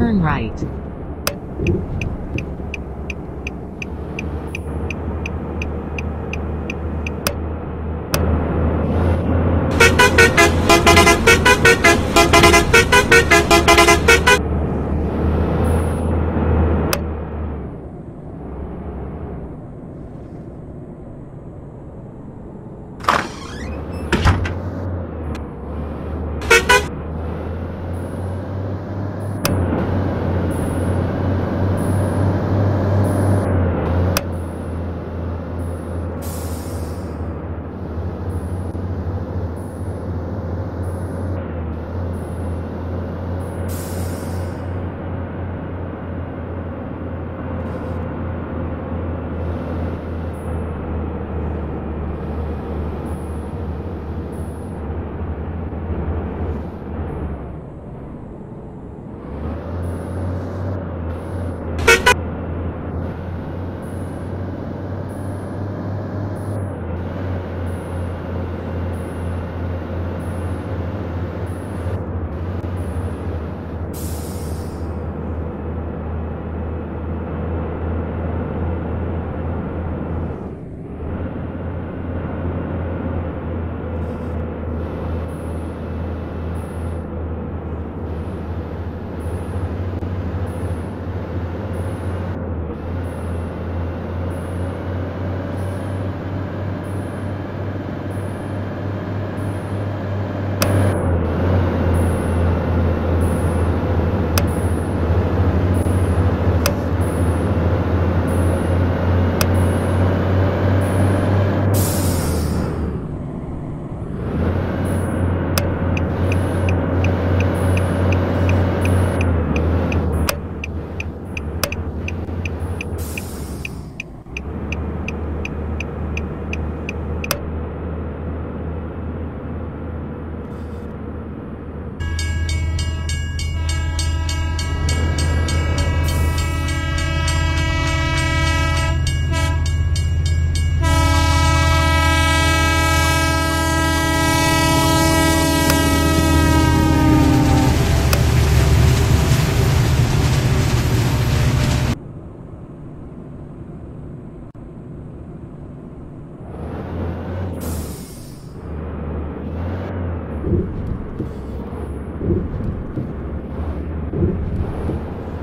Turn right.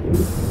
Thank